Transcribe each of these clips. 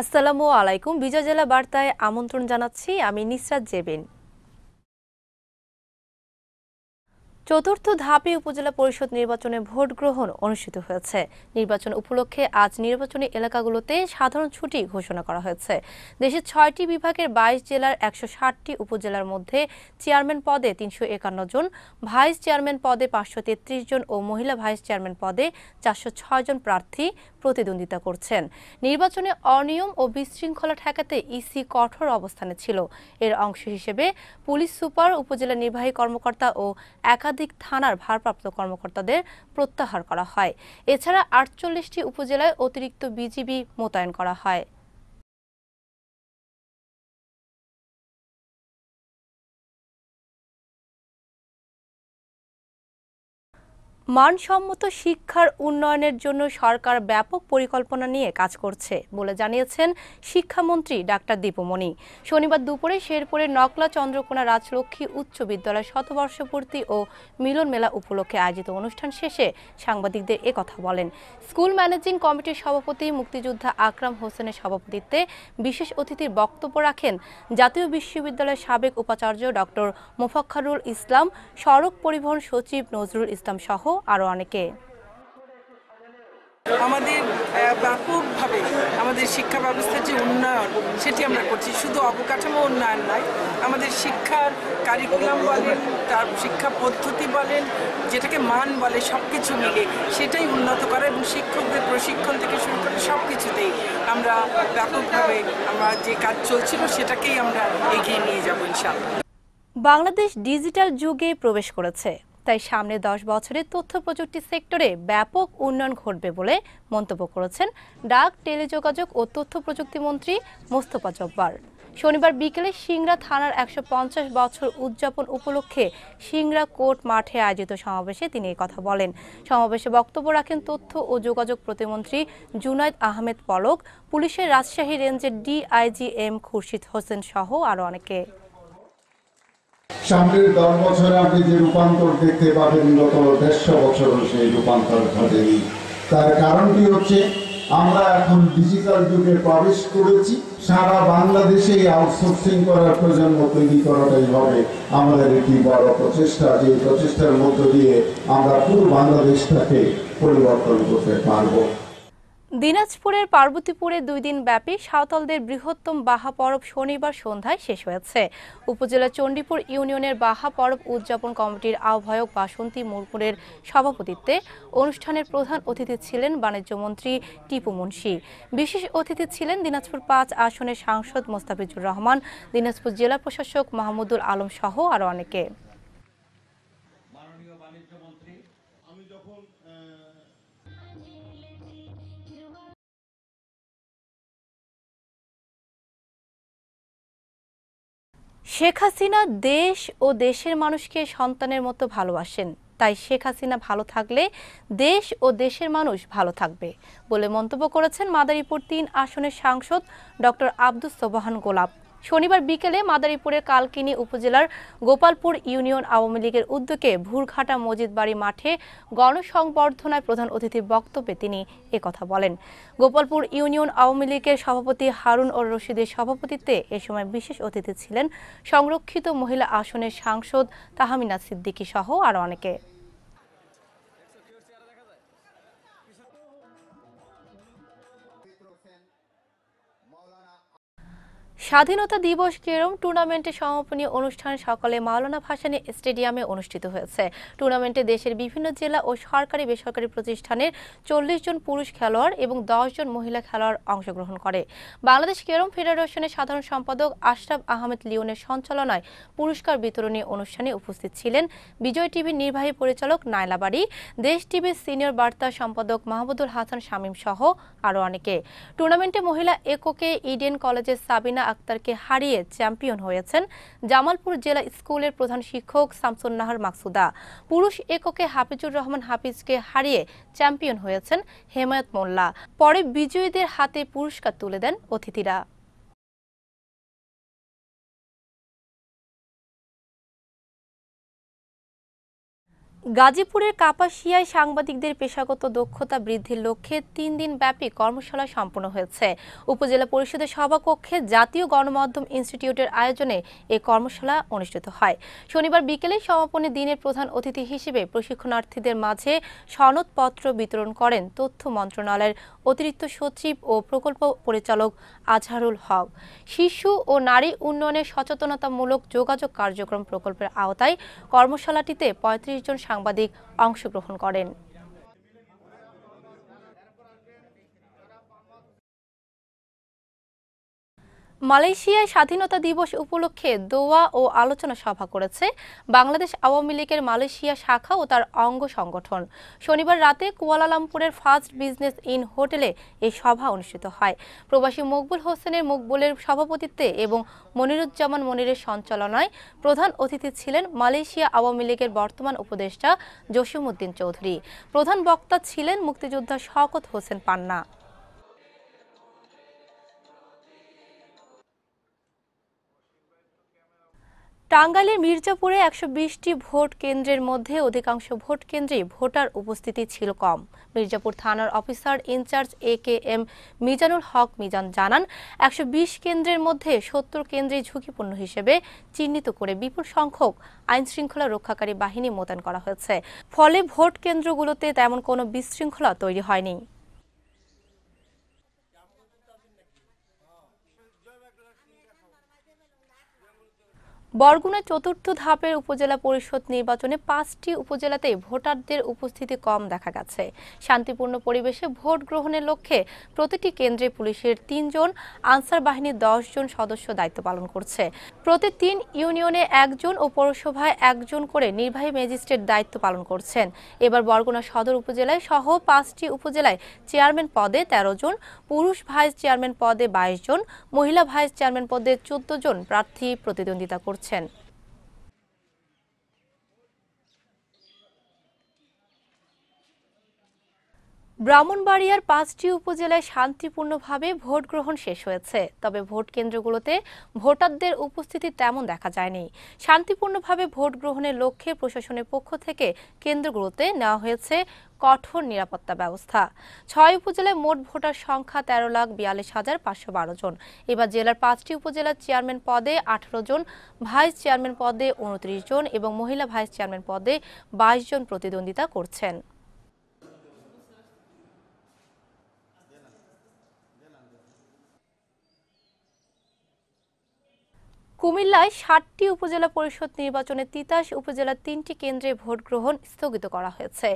আসসালামু আলাইকুম। বিজয় জেলা বার্তায় আমন্ত্রণ জানাচ্ছি। আমি নিসরাত জেবিন। চতুর্থ ধাপে উপজেলা পরিষদ নির্বাচনে ভোট গ্রহণ অনুষ্ঠিত হয়েছে। নির্বাচন উপলক্ষে আজ নির্বাচনী এলাকাগুলোতে সাধারণ ছুটি ঘোষণা করা হয়েছে। দেশের ছয়টি বিভাগের বাইশ জেলার একশো ষাটটি উপজেলার মধ্যে চেয়ারম্যান পদে তিনশো একান্ন জন, ভাইস চেয়ারম্যান পদে পাঁচশো তেত্রিশ জন ও মহিলা ভাইস চেয়ারম্যান পদে চারশো ছয় জন প্রার্থী প্রতিদ্বন্দ্বিতা করছেন। নির্বাচনে অনিয়ম ও বিশৃঙ্খলা ঠেকাতে ইসি কঠোর অবস্থানে ছিল। এর অংশ হিসেবে পুলিশ সুপার, উপজেলা নির্বাহী কর্মকর্তা ও একাধিক থানার ভারপ্রাপ্ত কর্মকর্তাদের প্রত্যাহার করা হয়। এছাড়া আটচল্লিশটি উপজেলায় অতিরিক্ত বিজিবি মোতায়েন করা হয়। মানসম্মত শিক্ষার উন্নয়নের জন্য সরকার ব্যাপক পরিকল্পনা নিয়ে কাজ করছে বলে জানিয়েছেন শিক্ষামন্ত্রী ডাক্তার দীপমণি। শনিবার দুপুরে শেরপুরে নকলা চন্দ্রকোনা রাজলক্ষ্মী উচ্চ বিদ্যালয় শতবর্ষপূর্তি ও মিলন মেলা উপলক্ষে আয়োজিত অনুষ্ঠান শেষে সাংবাদিকদের একথা বলেন। স্কুল ম্যানেজিং কমিটির সভাপতি মুক্তিযোদ্ধা আকরাম হোসেনের সভাপতিত্বে বিশেষ অতিথির বক্তব্য রাখেন জাতীয় বিশ্ববিদ্যালয়ের সাবেক উপাচার্য ডক্টর মোফাক্খারুল ইসলাম, সড়ক পরিবহন সচিব নজরুল ইসলাম সহ আরও অনেকে। আমাদের ব্যাপকভাবে আমাদের শিক্ষা ব্যবস্থার যে উন্নয়ন সেটি আমরা করছি। শুধু অবকাঠামো উন্নয়ন নয় আমাদের শিক্ষার কারিকুলাম বলেন তার শিক্ষা পদ্ধতি বলেন যেটাকে মান বলে সব কিছু মিলে সেটাই উন্নত করা এবং শিক্ষকদের প্রশিক্ষণ থেকে শুরু করে সব কিছুতেই আমরা ব্যাপকভাবে আমরা যে কাজ চলছিল সেটাকেই আমরা এগিয়ে নিয়ে যাব ইনশাআল্লাহ। বাংলাদেশ ডিজিটাল যুগে প্রবেশ করেছে। তাই সামনে দশ বছরে তথ্য প্রযুক্তি সেক্টরে ব্যাপক উন্নয়ন ঘটবে বলে মন্তব্য করেছেন ডাক, টেলিযোগাযোগ ও তথ্য প্রযুক্তি মন্ত্রী মোস্তফা জব্বার। শনিবার বিকেলে সিংড়া থানার একশো পঞ্চাশ বছর উদযাপন উপলক্ষে সিংড়া কোর্ট মাঠে আয়োজিত সমাবেশে তিনি কথা বলেন। সমাবেশে বক্তব্য রাখেন তথ্য ও যোগাযোগ প্রতিমন্ত্রী জুনায়দ আহমেদ পলক, পুলিশের রাজশাহী রেঞ্জের ডিআইজি এম খুরশিদ হোসেন সহ আরও অনেকে। সামনের দশ বছরে আপনি যে রূপান্তর দেখতে পাবেন, গত দেড়শো বছর সেই রূপান্তর ঘটেনি। তার কারণটি হচ্ছে, আমরা এখন ডিজিটাল যুগে প্রবেশ করেছি। সারা বাংলাদেশে আউটসোর্সিং করার প্রজন্ম তৈরি করাটাই হবে আমাদের একটি বড় প্রচেষ্টা। যে প্রচেষ্টার মধ্য দিয়ে আমরা পুরো বাংলাদেশটাকে পরিবর্তন করতে পারব। দিনাজপুরের পার্বতীপুরে দুই দিন ব্যাপী সাঁওতালদের বৃহত্তম বাহা পরব শনিবার সন্ধ্যায় শেষ হয়েছে। উপজেলা চণ্ডীপুর ইউনিয়নের বাহা পরব উদযাপন কমিটির আহ্বায়ক বাসন্তী মুরপুরের সভাপতিত্বে অনুষ্ঠানের প্রধান অতিথি ছিলেন বাণিজ্যমন্ত্রী টিপু মুন্সি। বিশেষ অতিথি ছিলেন দিনাজপুর পাঁচ আসনের সাংসদ মোস্তাফিজুর রহমান, দিনাজপুর জেলা প্রশাসক মাহমুদুল আলম সহ আরও অনেকে। শেখ হাসিনা দেশ ও দেশের মানুষকে সন্তানের মতো ভালোবাসেন। তাই শেখ হাসিনা ভালো থাকলে দেশ ও দেশের মানুষ ভালো থাকবে বলে মন্তব্য করেছেন মাদারীপুর তিন আসনের সাংসদ ডক্টর আব্দুস সোবাহান গোলাপ। শনিবার বিকেলে মাদারীপুরের কালকিনি উপজেলার গোপালপুর ইউনিয়ন আওয়ামী লীগের উদ্যোগে ভুরঘাটা মজিদ বাড়ি মাঠে গণসংবর্ধনায় প্রধান অতিথির বক্তব্যে তিনি একথা বলেন। গোপালপুর ইউনিয়ন আওয়ামী লীগের সভাপতি হারুন ও রশিদের সভাপতিত্বে এ সময় বিশেষ অতিথি ছিলেন সংরক্ষিত মহিলা আসনের সাংসদ তাহামিনা সিদ্দিকী সহ আরও অনেকে। স্বাধীনতা দিবস কেরম টুর্নামেন্টের সমাপনী অনুষ্ঠান সকালে মাওলানা ভাসানী স্টেডিয়ামে অনুষ্ঠিত হয়েছে। টুর্নামেন্টে দেশের বিভিন্ন জেলা ও সরকারি বেসরকারি প্রতিষ্ঠানের চল্লিশ জন পুরুষ খেলোয়াড় এবং দশ জন মহিলা খেলোয়াড় অংশগ্রহণ করে। বাংলাদেশ কেরম ফেডারেশনের সাধারণ সম্পাদক আশরাফ আহমেদ লিওনের সঞ্চালনায় পুরস্কার বিতরণী অনুষ্ঠানে উপস্থিত ছিলেন বিজয় টিভির নির্বাহী পরিচালক নাইলাবাড়ি দেশ টিভির সিনিয়র বার্তা সম্পাদক মাহমুদুল হাসান শামীম সহ আরও অনেকে। টুর্নামেন্টে মহিলা এককে ইডেন কলেজের সাবিনা আক্তারকে হারিয়ে চ্যাম্পিয়ন হয়েছেন জামালপুর জেলা স্কুলের প্রধান শিক্ষক শামসুন নাহার মাকসুদা। পুরুষ এককে হাফিজুর রহমান হাফিজকে হারিয়ে চ্যাম্পিয়ন হয়েছেন হেমায়ত মোল্লা। পরে বিজয়ীদের হাতে পুরস্কার তুলে দেন অতিথিরা। গাজীপুরের কাপাসিয়ায় সাংবাদিকদের পেশাগত দক্ষতা বৃদ্ধির লক্ষ্যে তিন দিন ব্যাপী কর্মশালা সম্পন্ন হয়েছে। উপজেলা পরিষদের সভাকক্ষে জাতীয় গণমাধ্যম ইনস্টিটিউটের আয়োজনে এ কর্মশালা অনুষ্ঠিত হয়। শনিবার বিকেলে সমাপনী দিনের প্রধান অতিথি হিসেবে প্রশিক্ষণার্থীদের মাঝে সনদপত্র বিতরণ করেন তথ্য মন্ত্রণালয়ের অতিরিক্ত সচিব ও প্রকল্প পরিচালক আজহারুল হক। শিশু ও নারী উন্নয়নে সচেতনতামূলক যোগাযোগ কার্যক্রম প্রকল্পের আওতায় কর্মশালাটিতে পঁয়ত্রিশ জন সাংবাদিক অংশগ্রহণ করেন। মালয়েশিয়ায় স্বাধীনতা দিবস উপলক্ষে দোয়া ও আলোচনা সভা করেছে বাংলাদেশ আওয়ামী লীগের মালয়েশিয়া শাখা ও তার অঙ্গ সংগঠন। শনিবার রাতে কুয়ালালামপুরের ফার্স্ট বিজনেস ইন হোটেলে এই সভা অনুষ্ঠিত হয়। প্রবাসী মকবুল হোসেনের মকবুলের সভাপতিত্বে এবং মনিরুজ্জামান মনিরের সঞ্চালনায় প্রধান অতিথি ছিলেন মালয়েশিয়া আওয়ামী লীগের বর্তমান উপদেষ্টা জসিমউদ্দিন চৌধুরী। প্রধান বক্তা ছিলেন মুক্তিযোদ্ধা শওকত হোসেন পান্না। টাঙ্গাইলের মির্জাপুরে একশো বিশটি ভোট কেন্দ্রের মধ্যে অধিকাংশ ভোট কেন্দ্রে ভোটার উপস্থিতি ছিল কম। মির্জাপুর থানার officer in charge A K M Mizanul Haque Mizan জানান, একশো বিশ কেন্দ্রের মধ্যে সত্তর কেন্দ্রে ঝুঁকিপূর্ণ হিসেবে চিহ্নিত করে বিপুল সংখ্যক আইন শৃঙ্খলা রক্ষাকারী বাহিনী মোতায়েন করা হয়েছে। ফলে ভোট কেন্দ্রগুলোতে তেমন কোনো বিশৃঙ্খলা তৈরি হয়নি। বরগুনা চতুর্থ ধাপের উপজেলা পরিষদ নির্বাচনে পাঁচটি উপজেলাতে ভোটারদের উপস্থিতি কম দেখা গেছে। শান্তিপূর্ণ পরিবেশে ভোট গ্রহণের লক্ষ্যে প্রতিটি কেন্দ্রে পুলিশের তিনজন, আনসার বাহিনীর জন সদস্য দায়িত্ব পালন করছে। প্রতি তিন ইউনিয়নে একজন ও পৌরসভায় একজন করে নির্বাহী ম্যাজিস্ট্রেট দায়িত্ব পালন করছেন। এবার বরগুনা সদর উপজেলায় সহ পাঁচটি উপজেলায় চেয়ারম্যান পদে ১৩ জন, পুরুষ ভাইস চেয়ারম্যান পদে বাইশ জন, মহিলা ভাইস চেয়ারম্যান পদে চোদ্দ জন প্রার্থী প্রতিদ্বন্দ্বিতা করছেন 称。ব্রাহ্মণবাড়িয়ার পাঁচটি উপজেলায় শান্তিপূর্ণভাবে ভোট গ্রহণ শেষ হয়েছে। তবে ভোট কেন্দ্রগুলোতে ভোটারদের উপস্থিতি তেমন দেখা যায়নি। শান্তিপূর্ণভাবে ভোট গ্রহণের লক্ষ্যে প্রশাসনের পক্ষ থেকে কেন্দ্রগুলোতে নেওয়া হয়েছে কঠোর নিরাপত্তা ব্যবস্থা। ছয় উপজেলায় মোট ভোটার সংখ্যা তেরো লাখ বিয়াল্লিশ হাজার পাঁচশো বারো জন। এবার জেলার পাঁচটি উপজেলার চেয়ারম্যান পদে আঠারো জন, ভাইস চেয়ারম্যান পদে উনত্রিশ জন এবং মহিলা ভাইস চেয়ারম্যান পদে বাইশ জন প্রতিদ্বন্দ্বিতা করছেন। কুমিল্লায় ষাটটি উপজেলা পরিষদ নির্বাচনে তিতাস উপজেলার তিনটি কেন্দ্রে ভোট গ্রহণ স্থগিত করা হয়েছে।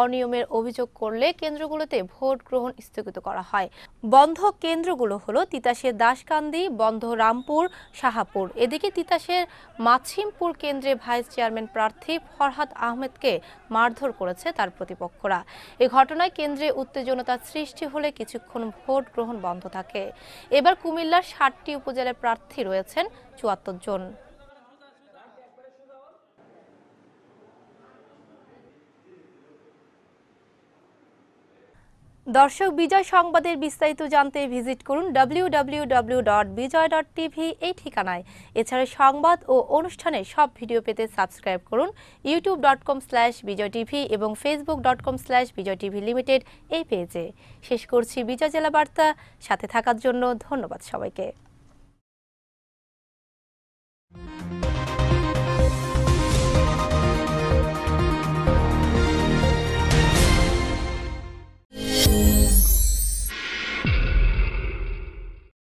অনিয়মের অভিযোগ করলে কেন্দ্রগুলোতে ভোট গ্রহণ স্থগিত করা হয়। বন্ধ কেন্দ্রগুলো হলো তিতাসের দাসকান্দি, বন্ধ রামপুর, শাহাপুর। এদিকে তিতাসের মাছিমপুর কেন্দ্রে ভাইস চেয়ারম্যান প্রার্থী ফরহাদ আহমেদকে মারধর করেছে তার প্রতিপক্ষরা। এ ঘটনায় কেন্দ্রে উত্তেজনতার সৃষ্টি হলে কিছুক্ষণ ভোট গ্রহণ বন্ধ থাকে। এবার কুমিল্লার ষাটটি উপজেলার প্রার্থী রয়েছেন চুয়াত্তর জন। দর্শক, বিজয় সংবাদের বিস্তারিত জানতে ভিজিট করুন www.bijoy.tv এই ঠিকানায়। এছাড়া সংবাদ ও অনুষ্ঠানের সব ভিডিও পেতে সাবস্ক্রাইব করুন YouTube dot com slash Bijoy TV এবং লিমিটেড এই পেজে। শেষ করছি বিজয় জেলা বার্তা। সাথে থাকার জন্য ধন্যবাদ সবাইকে।